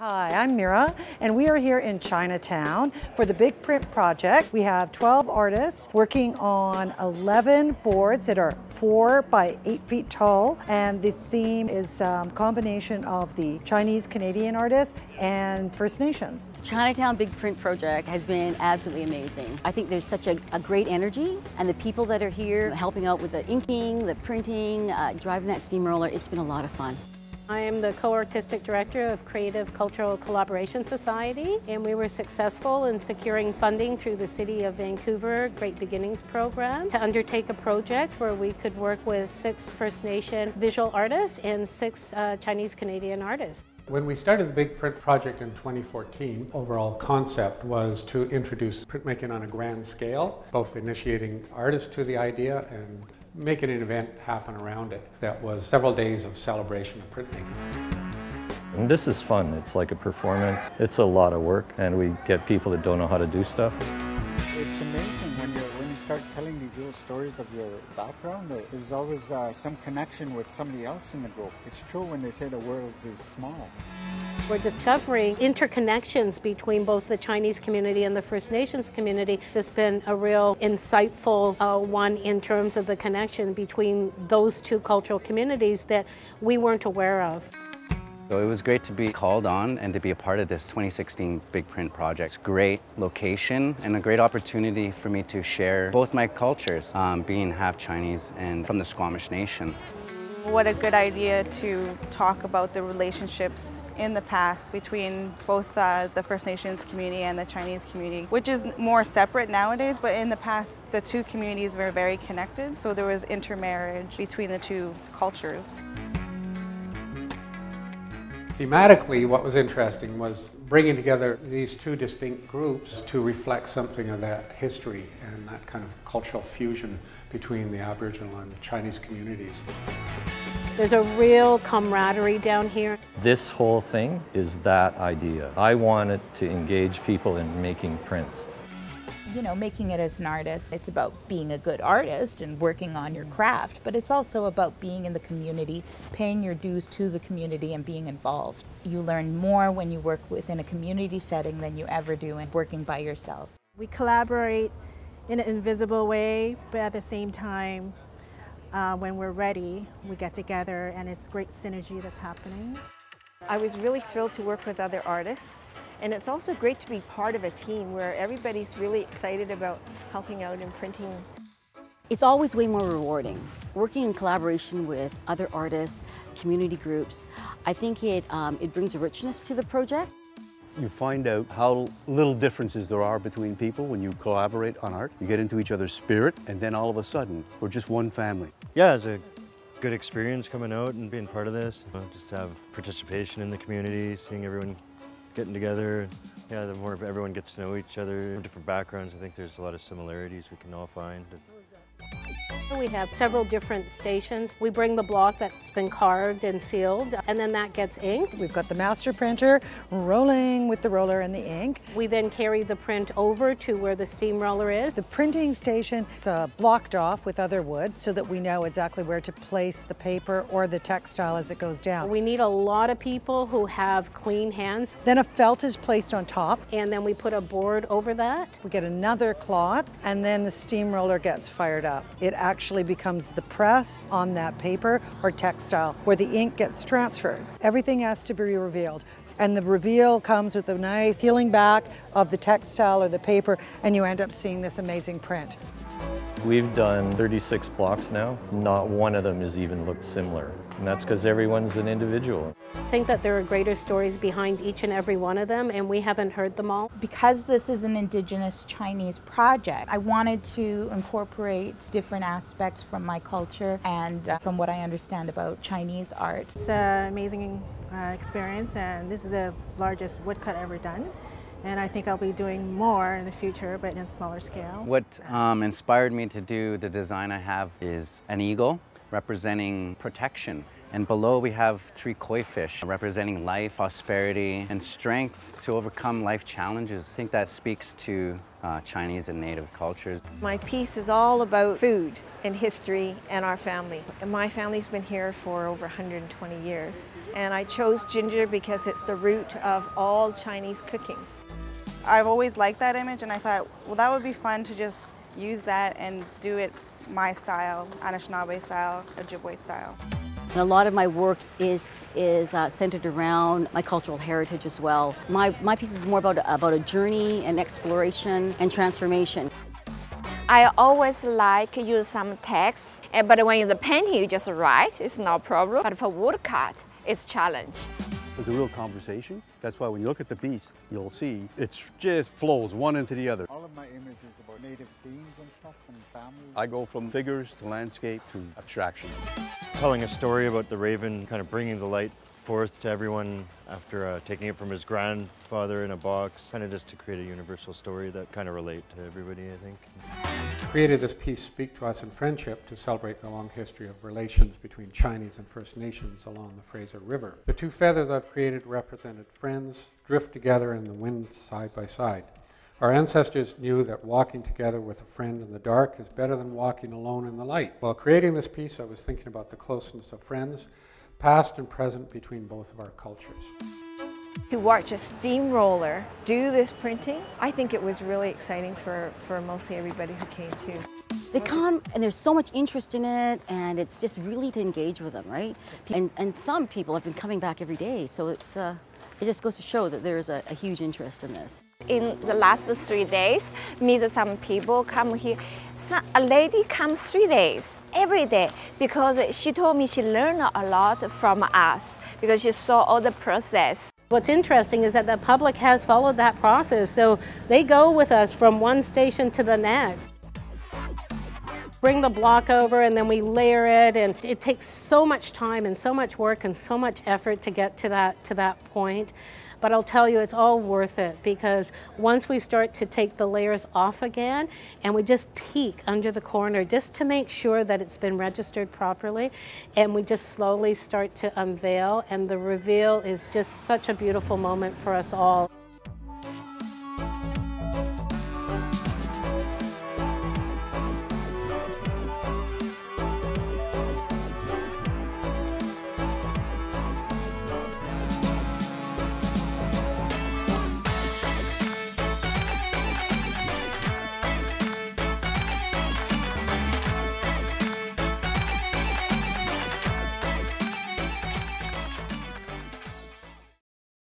Hi, I'm Mira, and we are here in Chinatown for the Big Print Project. We have 12 artists working on 11 boards that are four by eight feet tall, and the theme is a um, combination of the Chinese Canadian artists and First Nations. Chinatown Big Print Project has been absolutely amazing. I think there's such a, a great energy, and the people that are here helping out with the inking, the printing, uh, driving that steamroller, it's been a lot of fun. I am the co-artistic director of Creative Cultural Collaboration Society and we were successful in securing funding through the City of Vancouver Great Beginnings program to undertake a project where we could work with six First Nation visual artists and six uh, Chinese Canadian artists. When we started the Big Print project in 2014, overall concept was to introduce printmaking on a grand scale, both initiating artists to the idea and making an event happen around it that was several days of celebration of printmaking. And this is fun. It's like a performance. It's a lot of work, and we get people that don't know how to do stuff. It's amazing when you when you start telling these little stories of your background. There's always uh, some connection with somebody else in the group. It's true when they say the world is small. We're discovering interconnections between both the Chinese community and the First Nations community. It's been a real insightful uh, one in terms of the connection between those two cultural communities that we weren't aware of. So it was great to be called on and to be a part of this 2016 Big Print project. Great location and a great opportunity for me to share both my cultures, um, being half Chinese and from the Squamish Nation. What a good idea to talk about the relationships in the past between both uh, the First Nations community and the Chinese community, which is more separate nowadays, but in the past the two communities were very connected, so there was intermarriage between the two cultures. Thematically, what was interesting was bringing together these two distinct groups to reflect something of that history and that kind of cultural fusion between the Aboriginal and Chinese communities. There's a real camaraderie down here. This whole thing is that idea. I wanted to engage people in making prints. You know, making it as an artist, it's about being a good artist and working on your craft, but it's also about being in the community, paying your dues to the community and being involved. You learn more when you work within a community setting than you ever do in working by yourself. We collaborate in an invisible way, but at the same time, uh, when we're ready, we get together and it's great synergy that's happening. I was really thrilled to work with other artists and it's also great to be part of a team where everybody's really excited about helping out and printing. It's always way more rewarding. Working in collaboration with other artists, community groups, I think it, um, it brings a richness to the project. You find out how little differences there are between people when you collaborate on art. You get into each other's spirit, and then all of a sudden, we're just one family. Yeah, it's a good experience coming out and being part of this. Just to have participation in the community, seeing everyone getting together. Yeah, the more everyone gets to know each other, different backgrounds, I think there's a lot of similarities we can all find. We have several different stations. We bring the block that's been carved and sealed, and then that gets inked. We've got the master printer rolling with the roller and the ink. We then carry the print over to where the steamroller is. The printing station is uh, blocked off with other wood so that we know exactly where to place the paper or the textile as it goes down. We need a lot of people who have clean hands. Then a felt is placed on top. And then we put a board over that. We get another cloth and then the steamroller gets fired up. It actually actually becomes the press on that paper or textile where the ink gets transferred. Everything has to be revealed. And the reveal comes with a nice peeling back of the textile or the paper and you end up seeing this amazing print. We've done 36 blocks now. Not one of them has even looked similar. And that's because everyone's an individual. I think that there are greater stories behind each and every one of them and we haven't heard them all. Because this is an Indigenous Chinese project, I wanted to incorporate different aspects from my culture and uh, from what I understand about Chinese art. It's an amazing uh, experience and this is the largest woodcut ever done and I think I'll be doing more in the future, but in a smaller scale. What um, inspired me to do the design I have is an eagle representing protection. And below we have three koi fish representing life, prosperity, and strength to overcome life challenges. I think that speaks to uh, Chinese and native cultures. My piece is all about food and history and our family. And my family's been here for over 120 years. And I chose ginger because it's the root of all Chinese cooking. I've always liked that image and I thought, well, that would be fun to just use that and do it my style, Anishinaabe style, Ojibwe style. And a lot of my work is, is uh, centered around my cultural heritage as well. My, my piece is more about, about a journey and exploration and transformation. I always like use some text, eh, but when you're painting, you just write, it's no problem. But for woodcut, it's challenge. There's a real conversation. That's why when you look at the piece, you'll see it just flows one into the other. All of my images about native themes and stuff and family. I go from figures to landscape to abstraction. Telling a story about the raven, kind of bringing the light forth to everyone after uh, taking it from his grandfather in a box, kind of just to create a universal story that kind of relate to everybody, I think. Created this piece, Speak to Us in Friendship, to celebrate the long history of relations between Chinese and First Nations along the Fraser River. The two feathers I've created represented friends drift together in the wind side by side. Our ancestors knew that walking together with a friend in the dark is better than walking alone in the light. While creating this piece, I was thinking about the closeness of friends, past and present between both of our cultures. To watch a steamroller do this printing, I think it was really exciting for, for mostly everybody who came too. They come and there's so much interest in it and it's just really to engage with them, right? And, and some people have been coming back every day, so it's, uh, it just goes to show that there's a, a huge interest in this. In the last three days, meet some people come here. Some, a lady comes three days every day because she told me she learned a lot from us because she saw all the process. What's interesting is that the public has followed that process, so they go with us from one station to the next. Bring the block over and then we layer it and it takes so much time and so much work and so much effort to get to that, to that point. But I'll tell you, it's all worth it because once we start to take the layers off again and we just peek under the corner just to make sure that it's been registered properly and we just slowly start to unveil and the reveal is just such a beautiful moment for us all.